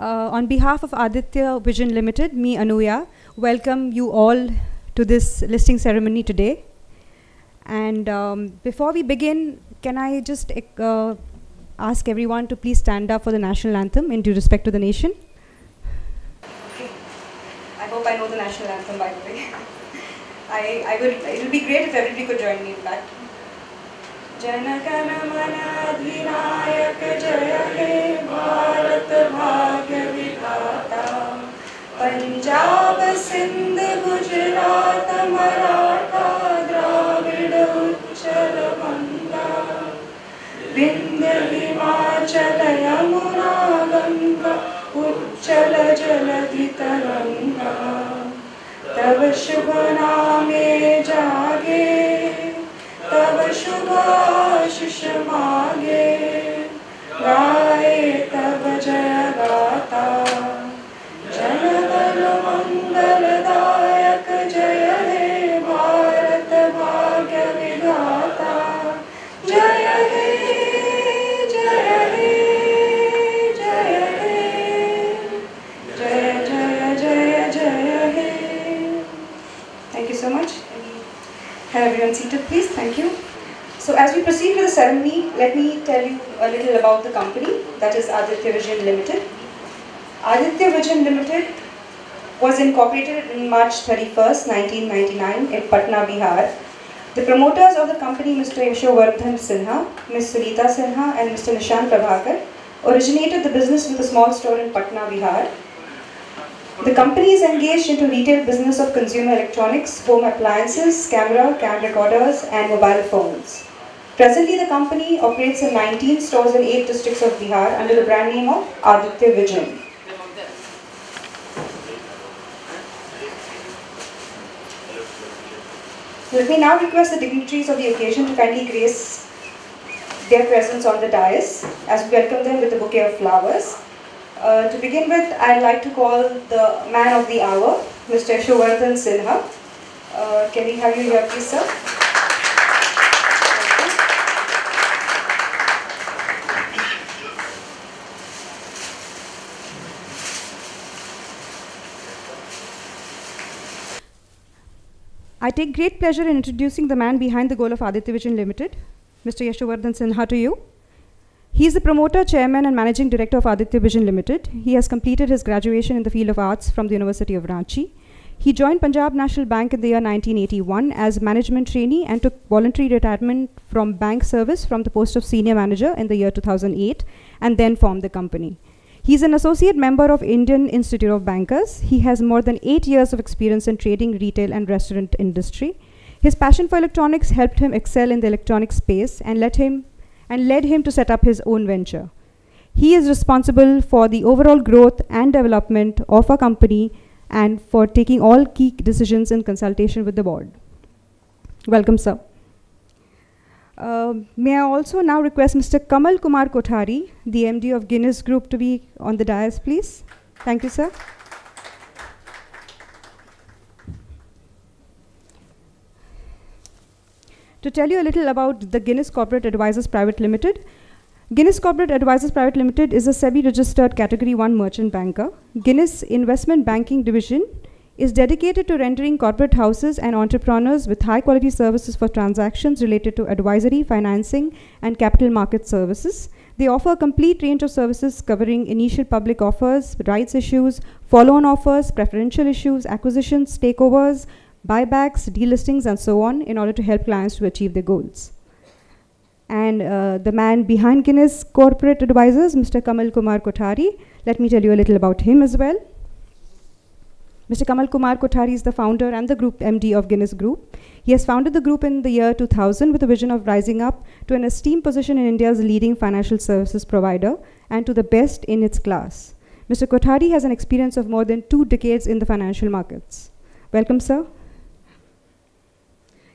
Uh, on behalf of Aditya Vision Limited, me Anuya, welcome you all to this listing ceremony today. And um, before we begin, can I just uh, ask everyone to please stand up for the national anthem in due respect to the nation? I hope I know the national anthem by the way. I, I would, it would be great if everybody could join me in fact. जनगण मन अधिनायक जय हे भारत पंजाब सिंध गुजरात मराठा द्राविड उच्चल बंगा विंध्य हिमाचल यमुना गंगा उच्चल जलधि तरंगा तव शुभ नामे जागे तब शुभ आशीष मागे। गाए तब जय गाता let me tell you a little about the company that is Aditya Vision Limited. Aditya Vision Limited was incorporated in March 31st, 1999 in Patna, Bihar. The promoters of the company, Mr. Yashovardhan Sinha, Ms. Sunita Sinha, and Mr. Nishant Prabhakar, originated the business with a small store in Patna, Bihar. The company is engaged into retail business of consumer electronics, home appliances, camera, cam recorders, and mobile phones. Presently, the company operates in 19 stores in 8 districts of Bihar under the brand name of Aditya Vision. Let me now request the dignitaries of the occasion to kindly grace their presence on the dais as we welcome them with a bouquet of flowers. Uh, to begin with, I'd like to call the man of the hour, Mr. Yashovardhan Sinha. Uh, can we have you here, please, sir? I take great pleasure in introducing the man behind the goal of Aditya Vision Limited, Mr. Yashovardhan Sinha to you. He is the promoter, chairman, and managing director of Aditya Vision Limited. He has completed his graduation in the field of arts from the University of Ranchi. He joined Punjab National Bank in the year 1981 as management trainee and took voluntary retirement from bank service from the post of senior manager in the year 2008 and then formed the company. He is an associate member of Indian Institute of Bankers. He has more than eight years of experience in trading, retail, and restaurant industry. His passion for electronics helped him excel in the electronic space and let him and led him to set up his own venture. He is responsible for the overall growth and development of our company and for taking all key decisions in consultation with the board. Welcome, sir. Uh, may I also now request Mr. Kamal Kumar Kothari, the MD of Guinness Group, to be on the dais, please. Thank you, sir. To tell you a little about the Guinness Corporate Advisors Private Limited, Guinness Corporate Advisors Private Limited is a SEBI registered Category 1 merchant banker. Guinness Investment Banking Division is dedicated to rendering corporate houses and entrepreneurs with high quality services for transactions related to advisory, financing, and capital market services. They offer a complete range of services covering initial public offers, rights issues, follow on offers, preferential issues, acquisitions, takeovers, buybacks, delistings, and so on in order to help clients to achieve their goals. And uh, the man behind Guinness Corporate Advisors, Mr. Kamal Kumar Kothari, let me tell you a little about him as well. Mr. Kamal Kumar Kothari is the founder and the group MD of Guinness Group. He has founded the group in the year 2000 with a vision of rising up to an esteemed position in India's leading financial services provider and to the best in its class. Mr. Kothari has an experience of more than two decades in the financial markets. Welcome, sir.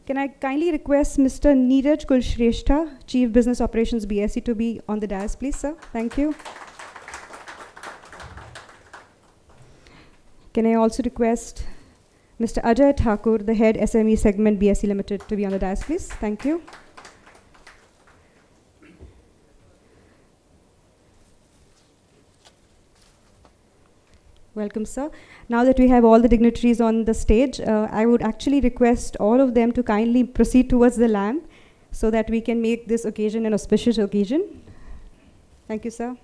Can I kindly request Mr. Neeraj Kulshrestha, Chief Business Operations BSE, to be on the dais, please, sir? Thank you. Can I also request Mr. Ajay Thakur, the head SME segment BSE Limited, to be on the dais, please? Thank you. Welcome, sir. Now that we have all the dignitaries on the stage, uh, I would actually request all of them to kindly proceed towards the lamp so that we can make this occasion an auspicious occasion. Thank you, sir.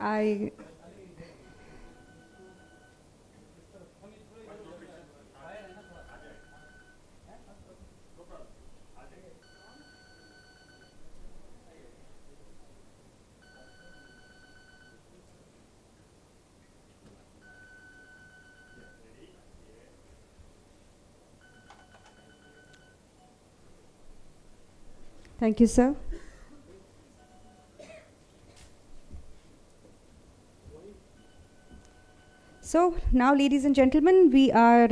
I Thank you, sir. So now, ladies and gentlemen, we are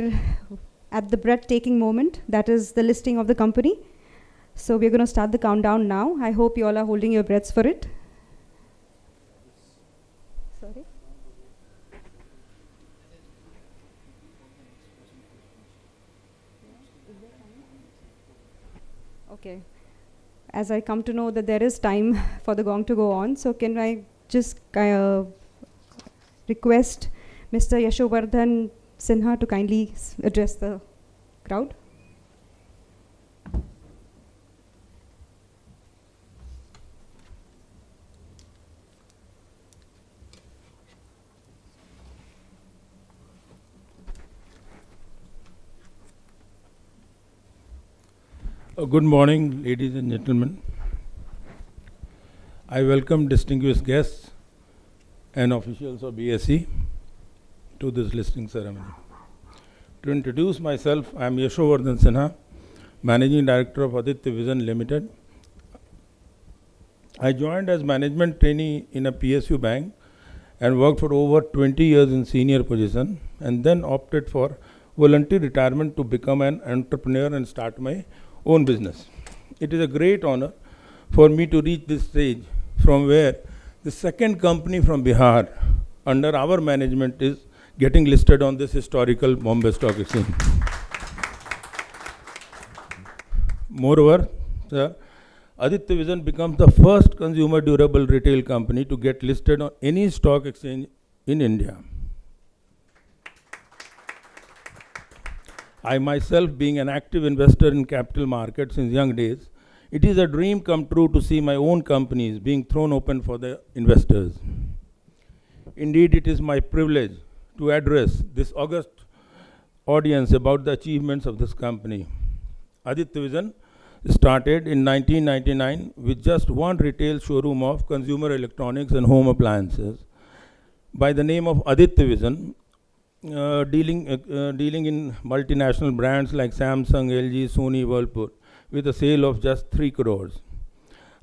at the breathtaking moment. That is the listing of the company. So we're going to start the countdown now. I hope you all are holding your breaths for it. Sorry. Okay. As I come to know that there is time for the gong to go on, so can I just uh, request Mr. Yashovardhan Sinha to kindly address the crowd? Uh, Good morning, ladies and gentlemen. I welcome distinguished guests and officials of BSE to this listing ceremony. To introduce myself, I am Yashovardhan Sinha, Managing Director of Aditya Vision Limited. I joined as management trainee in a PSU bank and worked for over 20 years in senior position and then opted for voluntary retirement to become an entrepreneur and start my own business. It is a great honor for me to reach this stage from where the second company from Bihar under our management is getting listed on this historical Bombay Stock Exchange. Moreover, the Aditya Vision becomes the first consumer durable retail company to get listed on any stock exchange in India. I myself, being an active investor in capital markets since young days, it is a dream come true to see my own companies being thrown open for the investors. Indeed, it is my privilege to address this august audience about the achievements of this company. Aditya Vision started in 1999 with just one retail showroom of consumer electronics and home appliances by the name of Aditya Vision, uh, dealing, uh, uh, dealing in multinational brands like Samsung, LG, Sony, Whirlpool, with a sale of just 3 crores.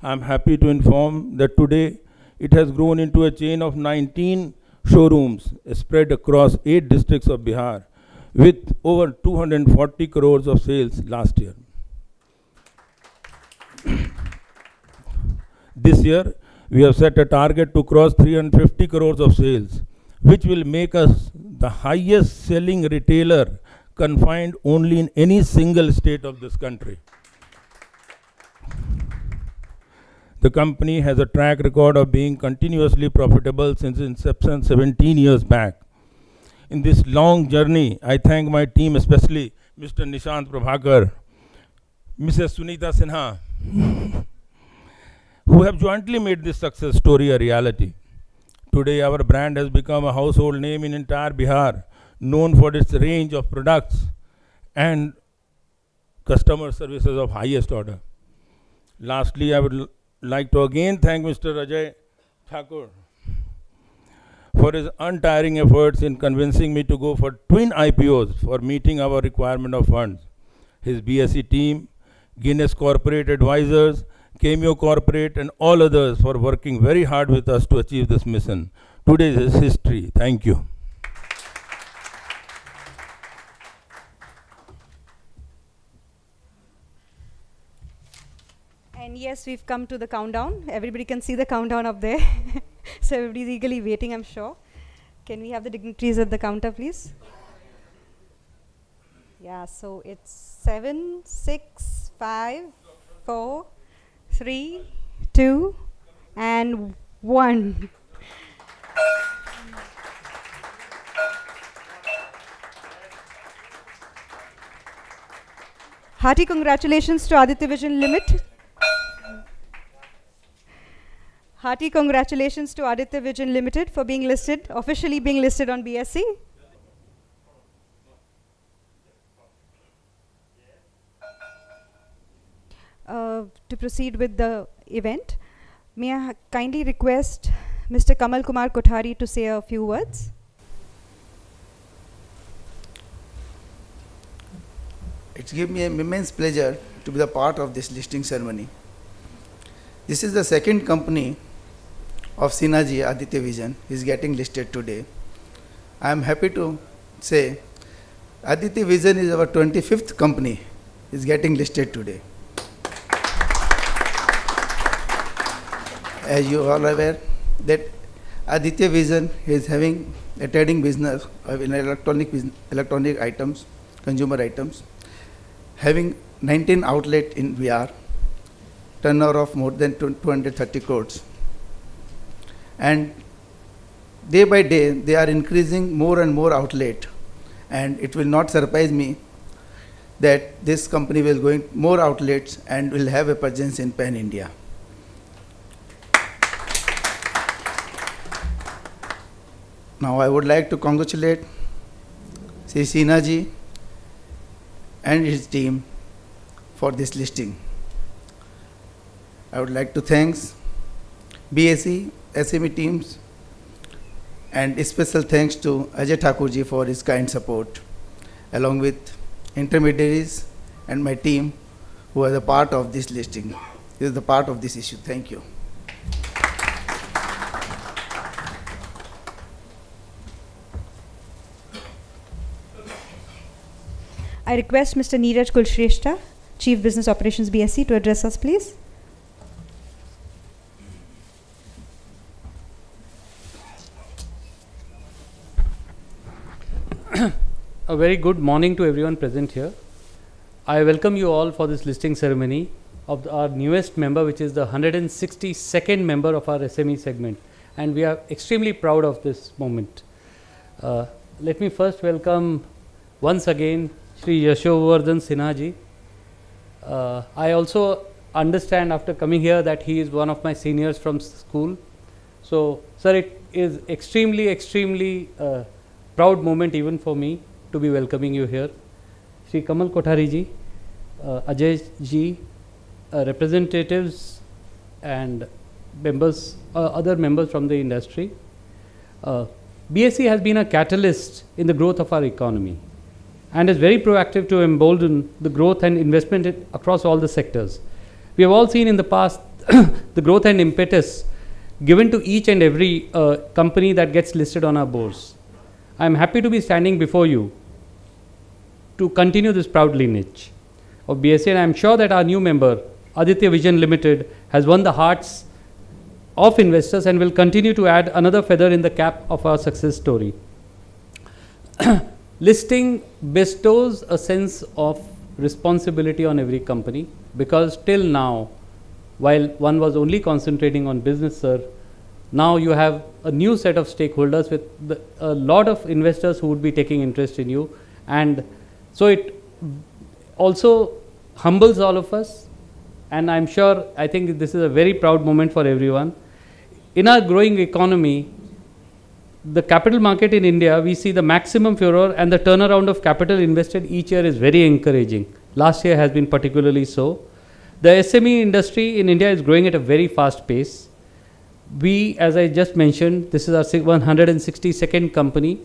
I'm happy to inform that today it has grown into a chain of 19 showrooms spread across 8 districts of Bihar with over 240 crores of sales last year. this year, we have set a target to cross 350 crores of sales, which will make us the highest selling retailer confined only in any single state of this country. The company has a track record of being continuously profitable since inception 17 years back. In this long journey, I thank my team, especially Mr. Nishant Prabhakar, Mrs. Sunita Sinha, who have jointly made this success story a reality. Today, our brand has become a household name in entire Bihar, known for its range of products and customer services of highest order. Lastly, I would like to again thank Mr. Ajay Thakur for his untiring efforts in convincing me to go for twin IPOs for meeting our requirement of funds. His BSE team, Guinness Corporate Advisors, Cameo Corporate, and all others for working very hard with us to achieve this mission. Today is history. Thank you. Yes, we've come to the countdown. Everybody can see the countdown up there. so everybody's eagerly waiting, I'm sure. Can we have the dignitaries at the counter, please? Yeah, so it's seven, six, five, four, three, two, and one. Hearty congratulations to Aditya Vision Limited. Hearty congratulations to Aditya Vision Limited for being listed, officially being listed on BSE. Uh, to proceed with the event, may I kindly request Mr. Kamal Kumar Kothari to say a few words? It's given me an immense pleasure to be the part of this listing ceremony. This is the second company of Sinhaji Aditya Vision is getting listed today. I am happy to say Aditya Vision is our 25th company is getting listed today. As you all are aware that Aditya Vision is having a trading business of in electronic bus- electronic items, consumer items having 19 outlet in Bihar, turnover of more than 230 crores. And day by day, they are increasing more and more outlet. And it will not surprise me that this company will going more outlets and will have a presence in Pan India. Now I would like to congratulate Sri Sinha ji and his team for this listing. I would like to thanks BSE, SME teams, and special thanks to Ajay Thakurji for his kind support, along with intermediaries and my team who are the part of this listing. This is the part of this issue. Thank you. I request Mr. Neeraj Kulshrestha, Chief Business Operations BSE, to address us, please. A very good morning to everyone present here. I welcome you all for this listing ceremony of the- our newest member, which is the 162nd member of our SME segment, and we are extremely proud of this moment. Uh, let me first welcome once again Sri Yashovardhan Sinha ji. Uh, I also understand after coming here that he is one of my seniors from school. So, sir, it is extremely, extremely uh, proud moment even for me to be welcoming you here. Sri Kamal Kothari ji, uh, Ajay ji, uh, representatives and members, uh, other members from the industry. Uh, BSE has been a catalyst in the growth of our economy and is very proactive to embolden the growth and investment in- across all the sectors. We have all seen in the past the growth and impetus given to each and every uh, company that gets listed on our boards. I am happy to be standing before you to continue this proud lineage of BSE, and I am sure that our new member, Aditya Vision Limited, has won the hearts of investors and will continue to add another feather in the cap of our success story. Listing bestows a sense of responsibility on every company because till now, while one was only concentrating on business, sir, now you have a new set of stakeholders with the, a lot of investors who would be taking interest in you, and so it also humbles all of us. And I'm sure, I think this is a very proud moment for everyone. In our growing economy, the capital market in India, we see the maximum furor and the turnaround of capital invested each year is very encouraging. Last year has been particularly so. The SME industry in India is growing at a very fast pace. We, as I just mentioned, this is our 162nd company,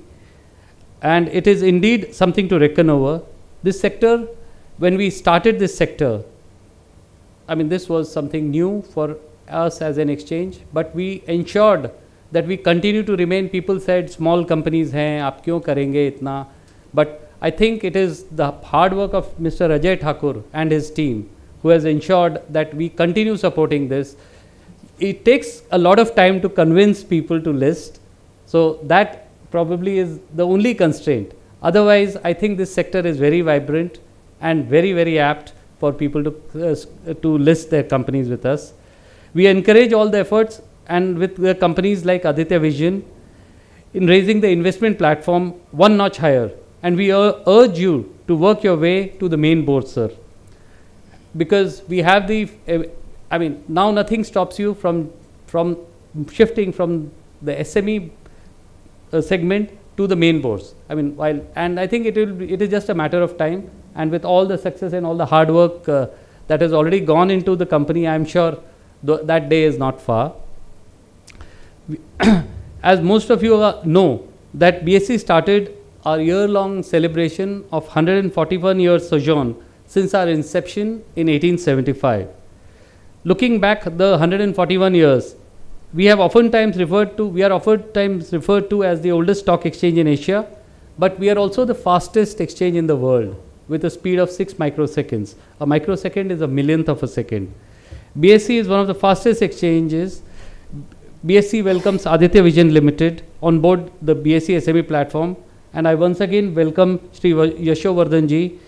and it is indeed something to reckon over. This sector, when we started this sector, I mean, this was something new for us as an exchange, but we ensured that we continue to remain. People said small companies hain, aap kyun karenge? But I think it is the hard work of Mr. Ajay Thakur and his team who has ensured that we continue supporting this. It takes a lot of time to convince people to list, so that probably is the only constraint. Otherwise, I think this sector is very vibrant and very, very apt for people to, uh, to list their companies with us. We encourage all the efforts and with the companies like Aditya Vision in raising the investment platform one notch higher. And we urge you to work your way to the main board, sir. Because we have the, uh, I mean, now nothing stops you from, from shifting from the SME uh, segment to the main boards. I mean, while, and I think it will, be, it is just a matter of time. And with all the success and all the hard work uh, that has already gone into the company, I am sure th- that day is not far. As most of you know, that BSE started our year-long celebration of 141 years sojourn since our inception in 1875. Looking back the 141 years, we have oftentimes referred to, we are oftentimes referred to as the oldest stock exchange in Asia, but we are also the fastest exchange in the world with a speed of 6 microseconds. A microsecond is a millionth of a second. BSE is one of the fastest exchanges. BSE welcomes Aditya Vision Limited on board the BSE SME platform, and I once again welcome Va- Yashovardhan ji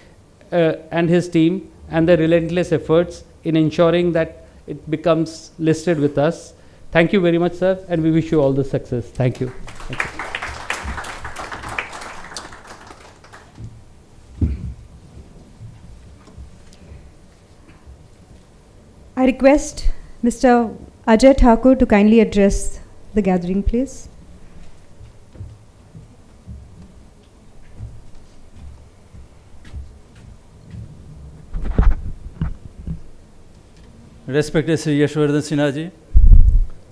uh, and his team and their relentless efforts in ensuring that it becomes listed with us. Thank you very much, sir, and we wish you all the success. Thank you. Thank you. I request Mr. Ajay Thakur to kindly address the gathering, please. Respected Sri Yashwardhan Sinha ji,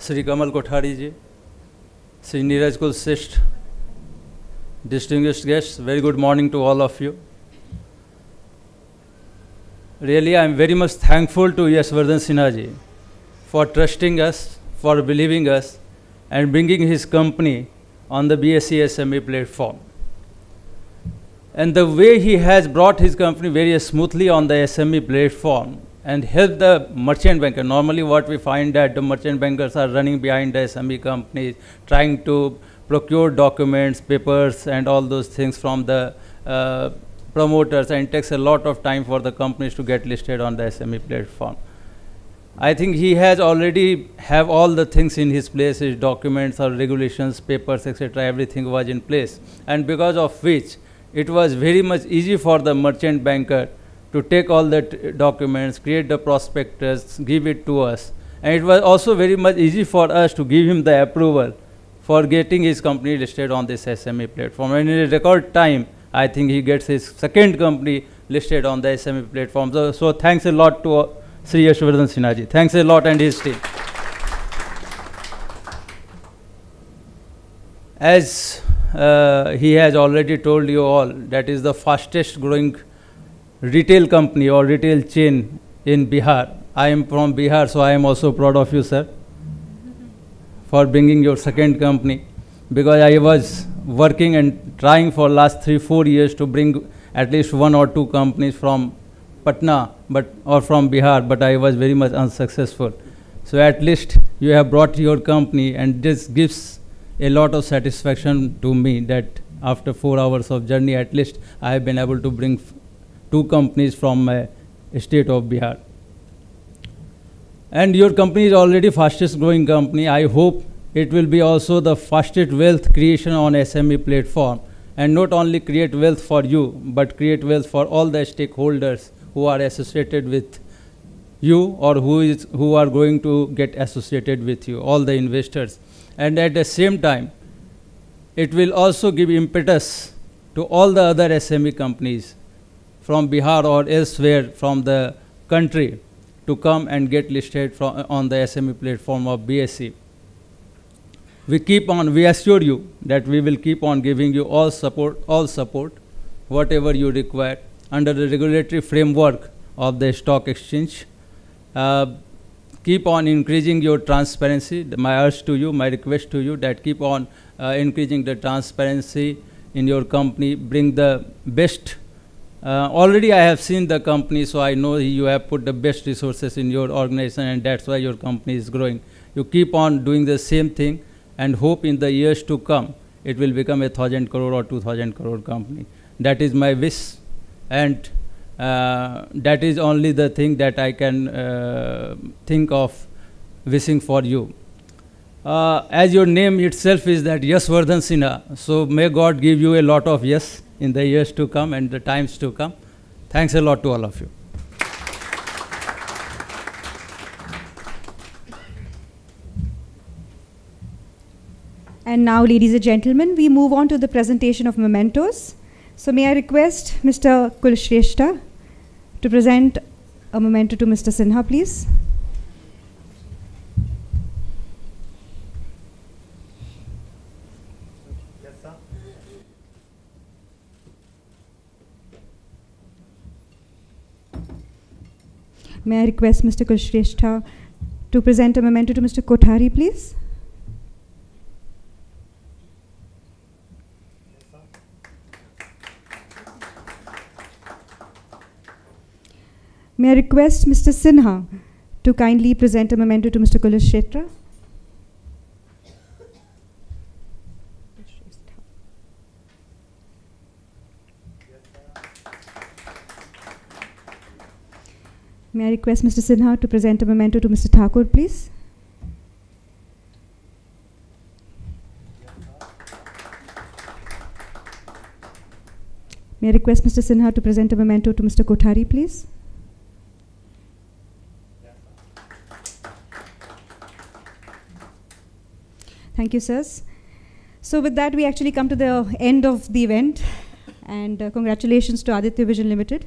Sri Kamal Kothari ji, Sri Neeraj Kulsist, distinguished guests, very good morning to all of you. Really, I am very much thankful to Yashwardhan Sinha ji for trusting us, for believing us, and bringing his company on the BSE SME platform. And the way he has brought his company very smoothly on the SME platform and helped the merchant banker. Normally, what we find that the merchant bankers are running behind the SME companies, trying to procure documents, papers, and all those things from the uh, promoters, and it takes a lot of time for the companies to get listed on the SME platform. I think he has already have all the things in his place, his documents or regulations, papers, etc. Everything was in place, and because of which it was very much easy for the merchant banker to take all the documents, create the prospectus, give it to us, and it was also very much easy for us to give him the approval for getting his company listed on this SME platform. And in a record time, I think he gets his second company listed on the SME platform. So, so thanks a lot to uh, Sri Yashwardhan Sinha ji. Thanks a lot and his team. As uh, he has already told you all, that is the fastest growing retail company or retail chain in Bihar. I am from Bihar, so I am also proud of you, sir, for bringing your second company because I was working and trying for last three four years to bring at least one or two companies from Patna, but or from Bihar, but I was very much unsuccessful. So at least you have brought your company, and this gives a lot of satisfaction to me that after four hours of journey, at least I have been able to bring two companies from my state of Bihar. And your company is already fastest growing company. I hope it will be also the fastest wealth creation on SME platform and not only create wealth for you but create wealth for all the stakeholders who are associated with you or who is who are going to get associated with you all the investors and at the same time it will also give impetus to all the other SME companies from Bihar or elsewhere from the country to come and get listed from, on the SME platform of BSE. We keep on, we assure you that we will keep on giving you all support, all support, whatever you require under the regulatory framework of the stock exchange uh, keep on increasing your transparency. My urge to you, my request to you that keep on uh, increasing the transparency in your company, bring the best. Uh, already I have seen the company, so I know you have put the best resources in your organization, and that's why your company is growing. You keep on doing the same thing, and hope in the years to come it will become a thousand crore or two thousand crore company. That is my wish, and uh, that is only the thing that I can uh, think of wishing for you. Uh, as your name itself is that Yasvardhan Sinha, so may God give you a lot of yes in the years to come and the times to come. Thanks a lot to all of you. And now, ladies and gentlemen, we move on to the presentation of mementos. So, may I request Mr. Kulshrestha to present a memento to Mr. Sinha, please? May I request Mr. Kulshrestha to present a memento to Mr. Kothari, please? May I request Mr. Sinha to kindly present a memento to Mr. Kulshrestha? I request Mr. Sinha to present a memento to Mr. Thakur, please? May I request Mr. Sinha to present a memento to Mr. Kothari, please? Thank you, sirs. So, with that, we actually come to the end of the event. And uh, congratulations to Aditya Vision Limited.